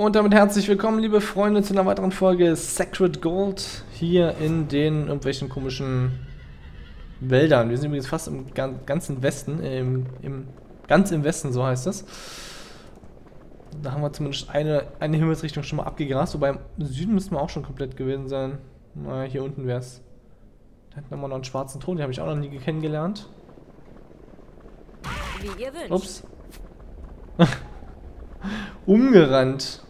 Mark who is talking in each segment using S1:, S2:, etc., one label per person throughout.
S1: Und damit herzlich willkommen, liebe Freunde, zu einer weiteren Folge Sacred Gold hier in den irgendwelchen komischen Wäldern. Wir sind übrigens fast im ganzen Westen, äh, im, im, ganz im Westen, so heißt das. Da haben wir zumindest eine, eine Himmelsrichtung schon mal abgegrast, wobei im Süden müssten wir auch schon komplett gewesen sein. Na, hier unten wäre es. Da haben wir noch einen schwarzen Ton, den habe ich auch noch nie kennengelernt. Ups. Umgerannt.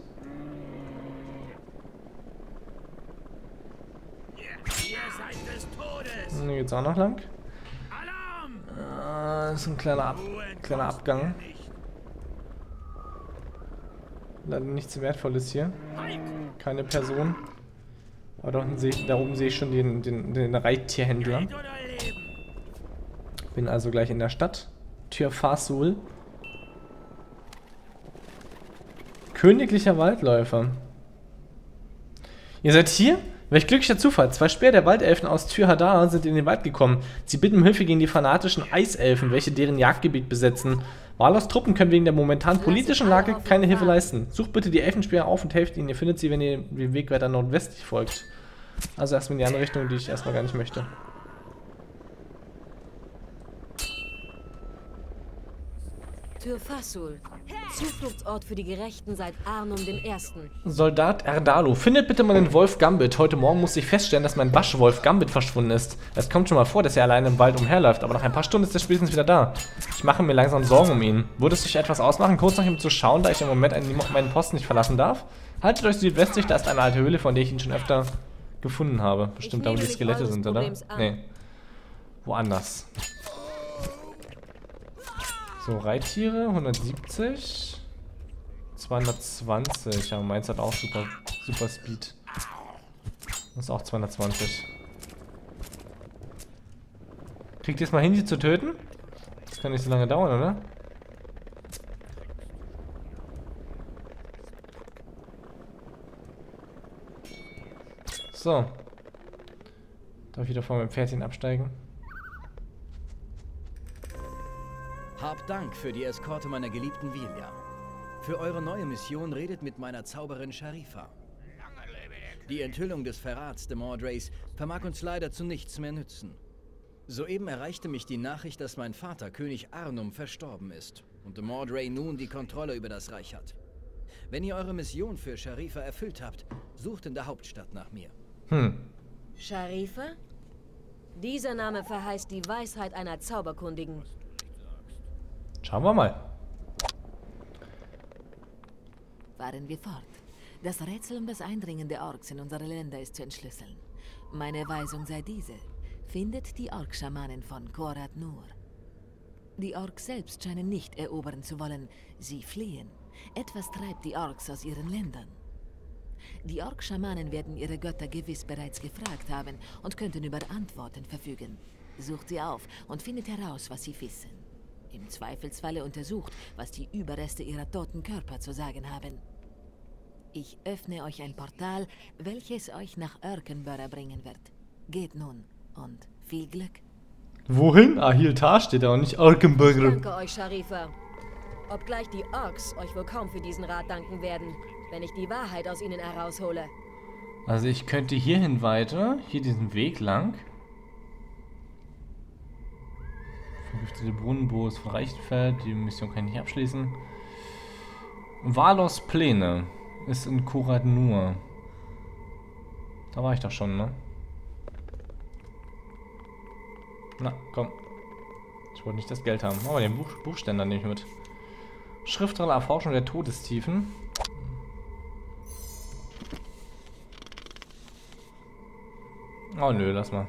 S1: Hier geht's auch noch lang. Ah, ist ein kleiner, Ab kleiner Abgang. Leider nichts Wertvolles hier. Keine Person. Aber da, ich, da oben sehe ich schon den, den, den Reittierhändler. Bin also gleich in der Stadt. Tür Fasul. Königlicher Waldläufer. Ihr seid hier? Welch glücklicher Zufall. Zwei Speer der Waldelfen aus Tür Hadar sind in den Wald gekommen. Sie bitten um Hilfe gegen die fanatischen Eiselfen, welche deren Jagdgebiet besetzen. Walos Truppen können wegen der momentanen politischen Lage keine Hilfe leisten. Sucht bitte die Elfenspeer auf und helft ihnen. Ihr findet sie, wenn ihr den Weg weiter nordwestlich folgt. Also erstmal in die andere Richtung, die ich erstmal gar nicht möchte.
S2: Fasul. Zufluchtsort für die Gerechten seit Arnum I.
S1: Soldat Erdalo, findet bitte mal den Wolf Gambit. Heute Morgen musste ich feststellen, dass mein Waschwolf Gambit verschwunden ist. Es kommt schon mal vor, dass er alleine im Wald umherläuft, aber nach ein paar Stunden ist er spätestens wieder da. Ich mache mir langsam Sorgen um ihn. Würde es sich etwas ausmachen, kurz nach ihm zu schauen, da ich im Moment einen, meinen Posten nicht verlassen darf? Haltet euch südwestlich, da ist eine alte Höhle, von der ich ihn schon öfter gefunden habe. Bestimmt da, wo die Skelette sind, oder? Nee. Woanders. So, Reittiere, 170. 220. Ja, meins hat auch super, super Speed. Das ist auch 220. Kriegt ihr es mal hin, sie zu töten? Das kann nicht so lange dauern, oder? So. Darf ich wieder vor meinem Pferdchen absteigen?
S3: Hab Dank für die Eskorte meiner geliebten Vilja. Für eure neue Mission redet mit meiner Zauberin Sharifa. Die Enthüllung des Verrats de Mordrays vermag uns leider zu nichts mehr nützen. Soeben erreichte mich die Nachricht, dass mein Vater, König Arnum, verstorben ist und de Mordray nun die Kontrolle über das Reich hat. Wenn ihr eure Mission für Sharifa erfüllt habt, sucht in der Hauptstadt nach mir.
S2: Hm. Sharifa? Dieser Name verheißt die Weisheit einer Zauberkundigen.
S1: Schauen wir mal.
S2: Fahren wir fort. Das Rätsel um das Eindringen der Orks in unsere Länder ist zu entschlüsseln. Meine Weisung sei diese. Findet die Ork-Schamanen von Korat Nur. Die Orks selbst scheinen nicht erobern zu wollen. Sie fliehen. Etwas treibt die Orks aus ihren Ländern. Die Ork-Schamanen werden ihre Götter gewiss bereits gefragt haben und könnten über Antworten verfügen. Sucht sie auf und findet heraus, was sie wissen. Im Zweifelsfalle untersucht, was die Überreste ihrer toten Körper zu sagen haben. Ich öffne euch ein Portal, welches euch nach Örkenbörra bringen wird. Geht nun und viel Glück.
S1: Wohin? Ah, Hiltar steht da und nicht Örkenbörra.
S2: Danke euch, Sharifa. Obgleich die Orks euch wohl kaum für diesen Rat danken werden, wenn ich die Wahrheit aus ihnen heraushole.
S1: Also ich könnte hierhin weiter, hier diesen Weg lang. Vergiftete Brunnenboos von Reichenfeld. Die Mission kann ich nicht abschließen. Valos Pläne ist in Kurat Nur. Da war ich doch schon, ne? Na, komm. Ich wollte nicht das Geld haben. Aber oh, den Buch Buchständer nehme ich mit. Schriftrolle Erforschung der Todestiefen. Oh nö, lass mal.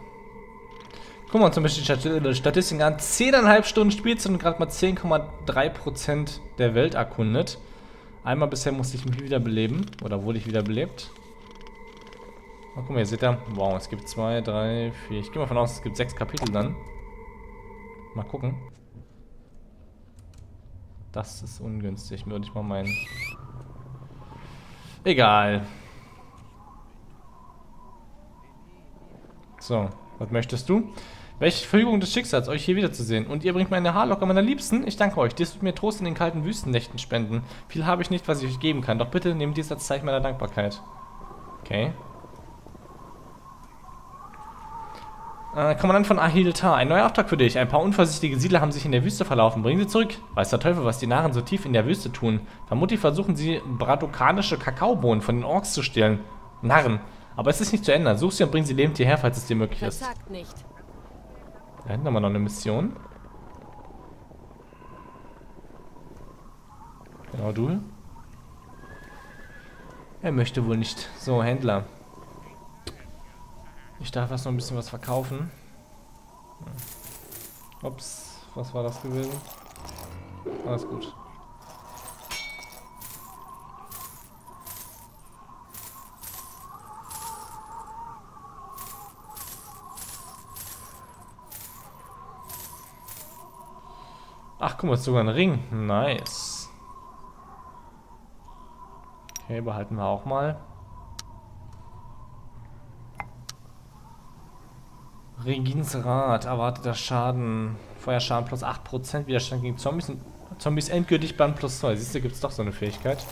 S1: Guck mal zum Beispiel die Statistiken an. 10,5 Stunden Spielzeit und gerade mal 10,3% der Welt erkundet. Einmal bisher musste ich mich wiederbeleben. Oder wurde ich wiederbelebt. Oh, guck mal, hier seht ihr. Wow, es gibt 2, 3, 4. Ich gehe mal von aus, es gibt 6 Kapitel dann. Mal gucken. Das ist ungünstig, würde ich mal meinen. Egal. So, was möchtest du? Welche Fügung des Schicksals, euch hier wiederzusehen. Und ihr bringt mir eine Haarlocke meiner Liebsten. Ich danke euch. Dies wird mir Trost in den kalten Wüstennächten spenden. Viel habe ich nicht, was ich euch geben kann. Doch bitte nehmt dies als Zeichen meiner Dankbarkeit. Okay. Äh, Kommandant von Ahiltar, ein neuer Auftrag für dich. Ein paar unvorsichtige Siedler haben sich in der Wüste verlaufen. Bring sie zurück. Weiß der Teufel, was die Narren so tief in der Wüste tun. Vermutlich versuchen sie, bradokanische Kakaobohnen von den Orks zu stehlen. Narren. Aber es ist nicht zu ändern. Such sie und bring sie lebend hierher, falls es dir möglich ist.
S2: Verzagt nicht.
S1: Da hinten haben wir noch eine Mission. Genau, du. Er möchte wohl nicht. So, Händler. Ich darf erst noch ein bisschen was verkaufen. Ups, was war das gewesen? Alles gut. Guck mal, sogar ein Ring. Nice. Okay, behalten wir auch mal. Regins Rat, erwarteter Schaden. Feuerschaden plus 8%, Widerstand gegen Zombies und Zombies endgültig Band plus 2. Siehst du, gibt es doch so eine Fähigkeit.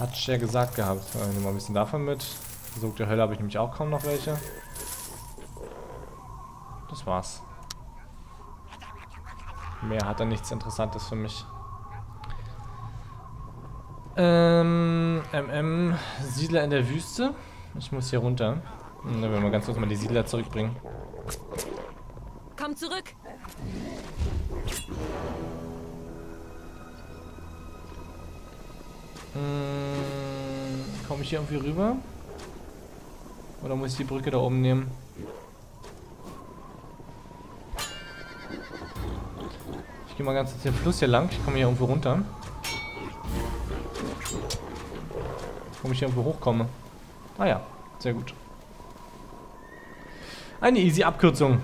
S1: Hat Cher gesagt gehabt. Ich nehme mal ein bisschen davon mit. Versuch der Hölle habe ich nämlich auch kaum noch welche. Das war's. Mehr hat er nichts Interessantes für mich. Ähm, MM, Siedler in der Wüste. Ich muss hier runter. Dann werden wir ganz kurz mal die Siedler zurückbringen.
S2: Komm zurück!
S1: Hm, Komme ich hier irgendwie rüber? Oder muss ich die Brücke da oben nehmen? Gehe mal ganz den Fluss hier lang. Ich komme hier irgendwo runter. Komme ich hier irgendwo hochkomme. Ah ja, sehr gut. Eine easy Abkürzung.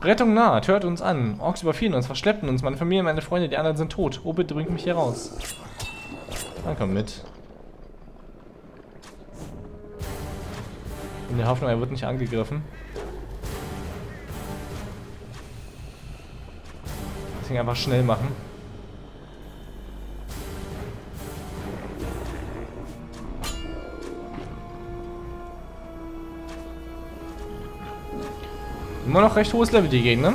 S1: Rettung naht, hört uns an. Orks überfielen uns, verschleppten uns. Meine Familie, meine Freunde, die anderen sind tot. Oh, bitte bringt mich hier raus. Dann komm mit. In der Hoffnung, er wird nicht angegriffen. Deswegen einfach schnell machen. Immer noch recht hohes Level, die Gegner.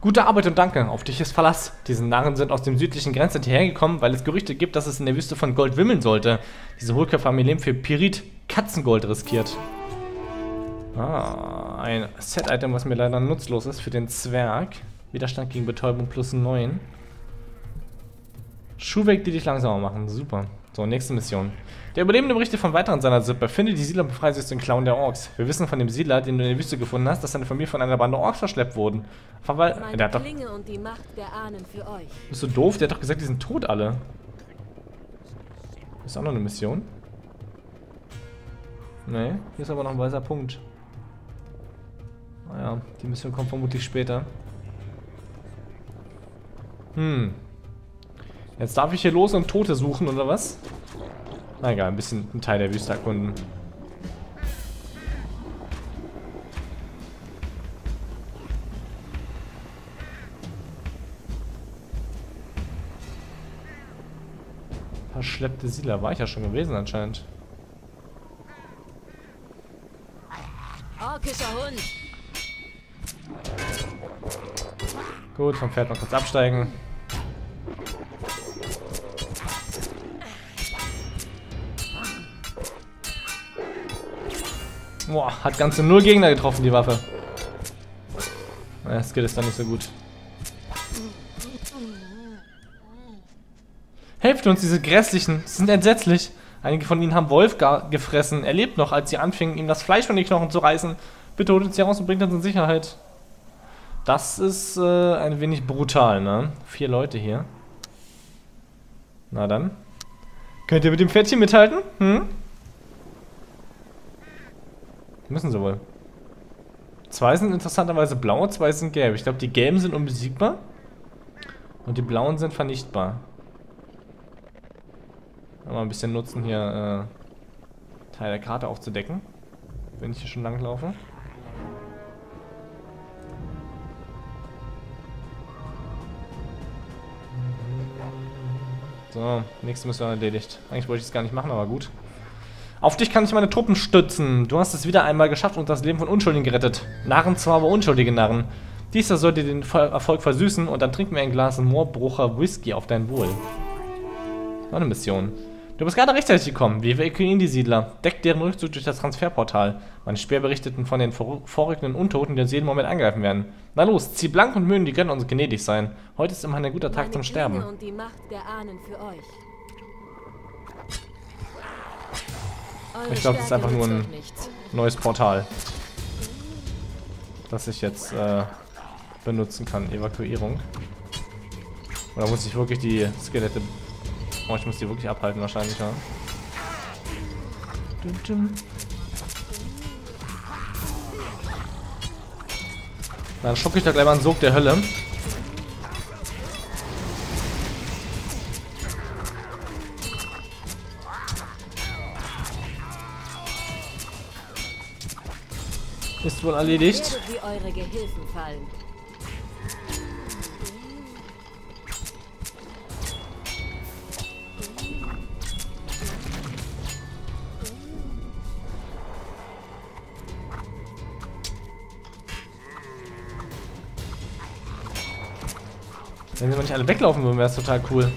S1: Gute Arbeit und danke, auf dich ist Verlass. Diese Narren sind aus dem südlichen Grenzland hierher gekommen, weil es Gerüchte gibt, dass es in der Wüste von Gold wimmeln sollte. Diese Hohlköpfe haben ihr Leben für Pirit Katzengold riskiert. Ah, ein Set-Item, was mir leider nutzlos ist für den Zwerg. Widerstand gegen Betäubung plus 9. Schuhweg, die dich langsamer machen. Super. So, nächste Mission. Der Überlebende berichtet von weiteren seiner Sippe. Finde die Siedler und befreie sie aus den Klauen der Orks. Wir wissen von dem Siedler, den du in der Wüste gefunden hast, dass seine Familie von einer Bande Orks verschleppt wurden. Verwal der
S2: Meine
S1: hat doch...
S2: Klinge und die Macht der Ahnen für euch.
S1: Bist du doof? Der hat doch gesagt, die sind tot alle. Ist auch noch eine Mission? Nee, hier ist aber noch ein weißer Punkt. Naja, die Mission kommt vermutlich später. Hm. Jetzt darf ich hier los und Tote suchen, oder was? Na egal, ein bisschen einen Teil der Wüste erkunden. Verschleppte Siedler war ich ja schon gewesen anscheinend.
S2: Orkischer Hund!
S1: Gut, vom Pferd mal kurz absteigen. Boah, hat ganze null Gegner getroffen, die Waffe. Das Skill ist dann nicht so gut. Helft uns, diese grässlichen. Sie sind entsetzlich. Einige von ihnen haben Wolf gefressen. Er lebt noch, als sie anfingen, ihm das Fleisch von den Knochen zu reißen. Bitte holt uns hier raus und bringt uns in Sicherheit. Das ist äh, ein wenig brutal, ne? Vier Leute hier. Na dann. Könnt ihr mit dem Pferdchen mithalten? Hm? Müssen sie wohl. Zwei sind interessanterweise blau, zwei sind gelb. Ich glaube, die gelben sind unbesiegbar. Und die blauen sind vernichtbar. Mal ein bisschen nutzen, hier äh, Teil der Karte aufzudecken. Wenn ich hier schon lang laufe. So, nächste Mission erledigt. Eigentlich wollte ich es gar nicht machen, aber gut. Auf dich kann ich meine Truppen stützen. Du hast es wieder einmal geschafft und das Leben von Unschuldigen gerettet. Narren zwar, aber unschuldige Narren. Dieser sollte den Erfolg versüßen und dann trinken wir ein Glas Moorbrucher Whisky auf dein Wohl. War eine Mission. Du bist gerade rechtzeitig gekommen. Wir evakuieren die Siedler. Deckt deren Rückzug durch das Transferportal. Meine Speer berichteten von den vorrückenden Untoten, die uns jeden Moment angreifen werden. Na los, zieh blank und mögen die Götter uns gnädig sein. Heute ist immer ein guter Tag Meine zum Sterben. Und die Macht der Ahnen für euch. Ich glaube, das ist einfach nur ein neues Portal. Das ich jetzt äh, benutzen kann. Evakuierung. Oder muss ich wirklich die Skelette Oh, ich muss die wirklich abhalten wahrscheinlich, ja. Dann schucke ich da gleich mal einen Sog der Hölle. Ist wohl erledigt. Wenn wir nicht alle weglaufen würden, wäre es total cool.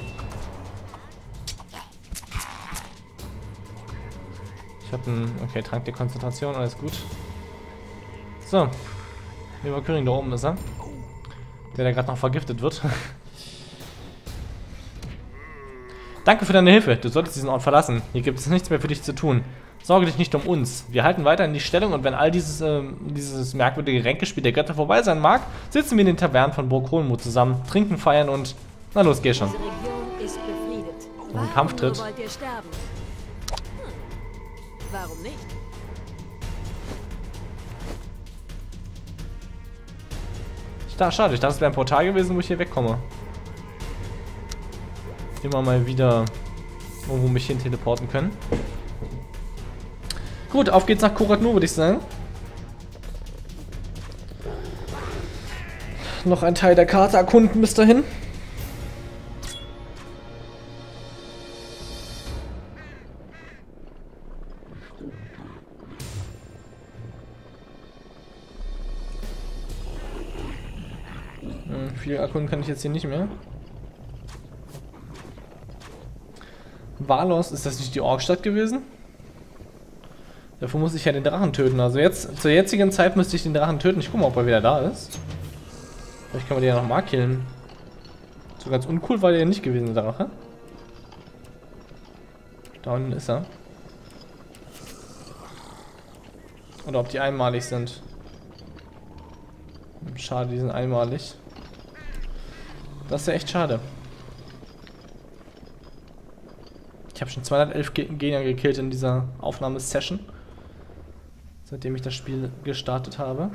S1: Ich habe einen... Okay, Trank der Konzentration, alles gut. So. Lieber König, da oben ist er. Der, der gerade noch vergiftet wird. Danke für deine Hilfe. Du solltest diesen Ort verlassen. Hier gibt es nichts mehr für dich zu tun. Sorge dich nicht um uns. Wir halten weiter in die Stellung und wenn all dieses, äh, dieses merkwürdige Ränkespiel der Götter vorbei sein mag, sitzen wir in den Tavernen von Burg Hohenmut zusammen, trinken, feiern und... Na los, geh schon. Und ein Kampf tritt. Hm. Warum nicht? Da, schade, ich dachte, es wäre ein Portal gewesen, wo ich hier wegkomme. Immer mal wieder irgendwo mich hin teleporten können. Gut, auf geht's nach Korat nur, würde ich sagen. Noch ein Teil der Karte erkunden bis dahin. Erkunden kann ich jetzt hier nicht mehr. Valos, ist das nicht die Orkstadt gewesen? Dafür muss ich ja den Drachen töten. Also jetzt, zur jetzigen Zeit müsste ich den Drachen töten. Ich gucke mal, ob er wieder da ist. Vielleicht kann man den ja nochmal killen. So ganz uncool war der ja nicht gewesen, der Drache. Da unten ist er. Oder ob die einmalig sind. Schade, die sind einmalig. Das ist ja echt schade. Ich habe schon 211 Gegner gekillt in dieser Aufnahmesession seitdem ich das Spiel gestartet habe.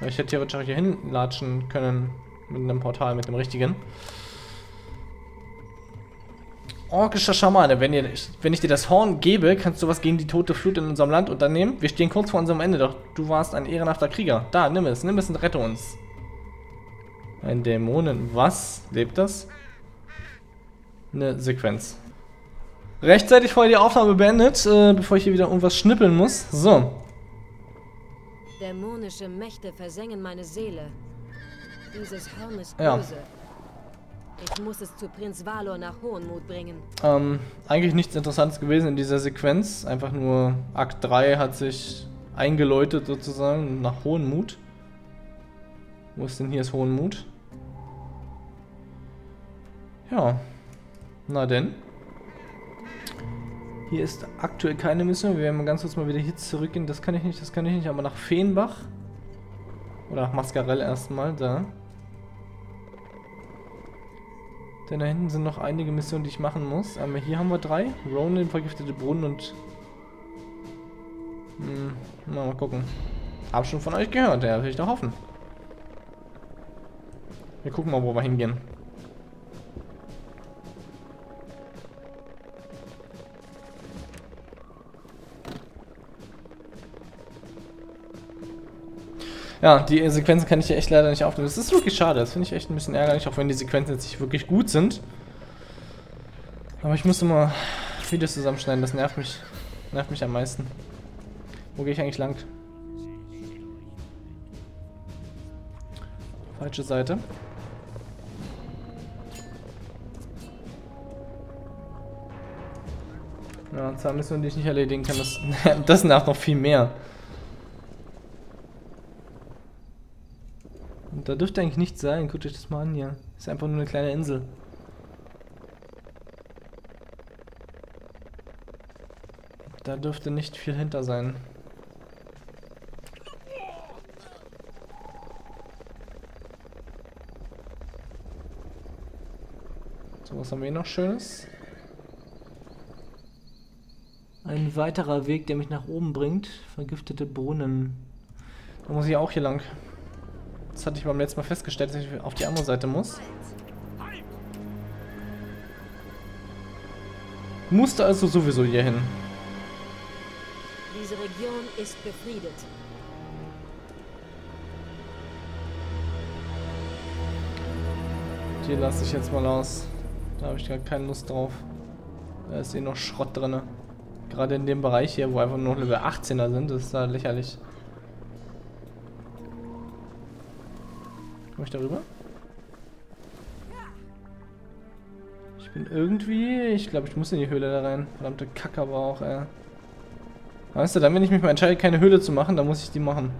S1: Ich hätte theoretisch auch hier hinlatschen können mit einem Portal, mit dem richtigen. Orkischer Schamane, wenn, ihr, wenn ich dir das Horn gebe, kannst du was gegen die tote Flut in unserem Land unternehmen. Wir stehen kurz vor unserem Ende, doch du warst ein ehrenhafter Krieger. Da, nimm es, nimm es und rette uns. Ein Dämonen. Was? Lebt das? eine Sequenz. Rechtzeitig vorher die Aufnahme beendet, äh, bevor ich hier wieder irgendwas schnippeln muss. So.
S2: Dämonische Mächte versengen meine Seele. Dieses Horn ist ja. Ich muss es zu Prinz Valor nach Hohenmut bringen.
S1: Ähm, eigentlich nichts Interessantes gewesen in dieser Sequenz. Einfach nur Akt 3 hat sich eingeläutet sozusagen nach Hohenmut. Wo ist denn hier das Hohenmut? Ja. Na denn. Hier ist aktuell keine Mission. Wir werden ganz kurz mal wieder hier zurückgehen. Das kann ich nicht, das kann ich nicht. Aber nach Feenbach. Oder nach Mascarell erstmal. Da. Denn da hinten sind noch einige Missionen, die ich machen muss. Aber hier haben wir drei. Ronin, vergiftete Brunnen und... Hm, mal gucken. Hab schon von euch gehört, ja, will ich doch hoffen. Wir gucken mal, wo wir hingehen. Ja, die Sequenzen kann ich hier echt leider nicht aufnehmen. Das ist wirklich schade. Das finde ich echt ein bisschen ärgerlich, auch wenn die Sequenzen jetzt nicht wirklich gut sind. Aber ich muss immer Videos zusammenschneiden. Das nervt mich. Nervt mich am meisten. Wo gehe ich eigentlich lang? Falsche Seite. Ja, zwei Missionen, die ich nicht erledigen kann, das, das nervt noch viel mehr. Da dürfte eigentlich nichts sein. Guckt euch das mal an hier. Ist einfach nur eine kleine Insel. Da dürfte nicht viel hinter sein. So, was haben wir hier noch Schönes? Ein weiterer Weg, der mich nach oben bringt. Vergiftete Brunnen. Da muss ich auch hier lang. Das hatte ich beim letzten Mal festgestellt, dass ich auf die andere Seite muss. Musste also sowieso hier hin.
S2: Diese Region ist befriedet.
S1: Die lasse ich jetzt mal aus. Da habe ich gar keine Lust drauf. Da ist eh noch Schrott drin. Gerade in dem Bereich hier, wo einfach nur Level 18er sind, das ist da lächerlich. Komm ich darüber? Ich bin irgendwie... Ich glaube, ich muss in die Höhle da rein. Verdammte Kacke aber auch, ey. Weißt du, dann wenn ich mich mal entscheide, keine Höhle zu machen, dann muss ich die machen.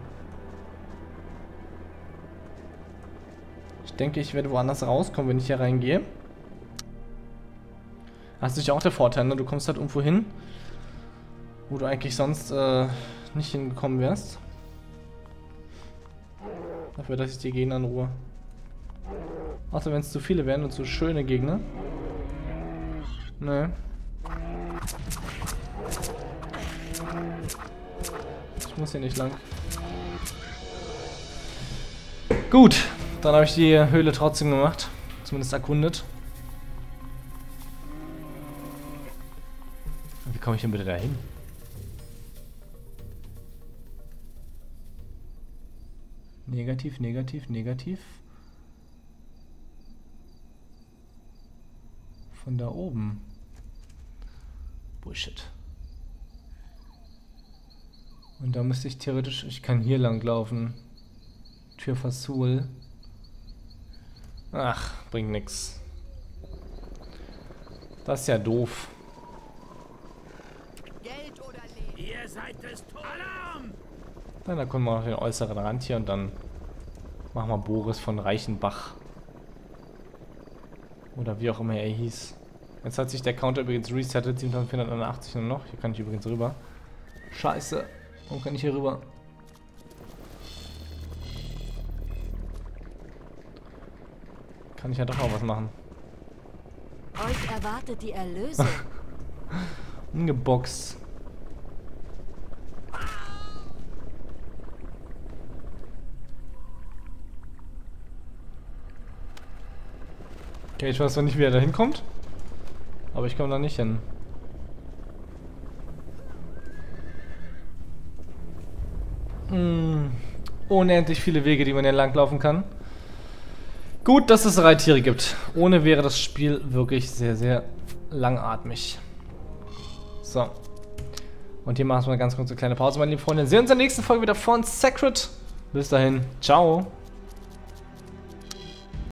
S1: Ich denke, ich werde woanders rauskommen, wenn ich hier reingehe. Das ist natürlich auch der Vorteil, ne? Du kommst halt irgendwo hin, wo du eigentlich sonst äh, nicht hingekommen wärst. Dafür, dass ich die Gegner in Ruhe. Außer wenn es zu viele wären und zu schöne Gegner. Ne. Ich muss hier nicht lang. Gut, dann habe ich die Höhle trotzdem gemacht. Zumindest erkundet. Wie komme ich denn bitte dahin? Negativ, negativ, negativ. Von da oben. Bullshit. Und da müsste ich theoretisch... Ich kann hier lang laufen. Tür Fasul. Ach, bringt nix. Das ist ja doof.
S4: Geld oder Leben? Ihr seid des Alarm!
S1: Na, dann kommen wir auf den äußeren Rand hier und dann machen wir Boris von Reichenbach. Oder wie auch immer er hieß. Jetzt hat sich der Counter übrigens resettet, 7489 nur noch. Hier kann ich übrigens rüber. Scheiße. Warum kann ich hier rüber? Kann ich ja doch auch was machen.
S2: Euch erwartet die Erlösung.
S1: Umgeboxt. Okay, ich weiß noch nicht, wie er da hinkommt. Aber ich komme da nicht hin. Hm, unendlich viele Wege, die man hier langlaufen kann. Gut, dass es Reittiere gibt. Ohne wäre das Spiel wirklich sehr, sehr langatmig. So. Und hier machen wir eine ganz kurze kleine Pause, meine lieben Freunde. Sehen uns in der nächsten Folge wieder von Sacred. Bis dahin. Ciao.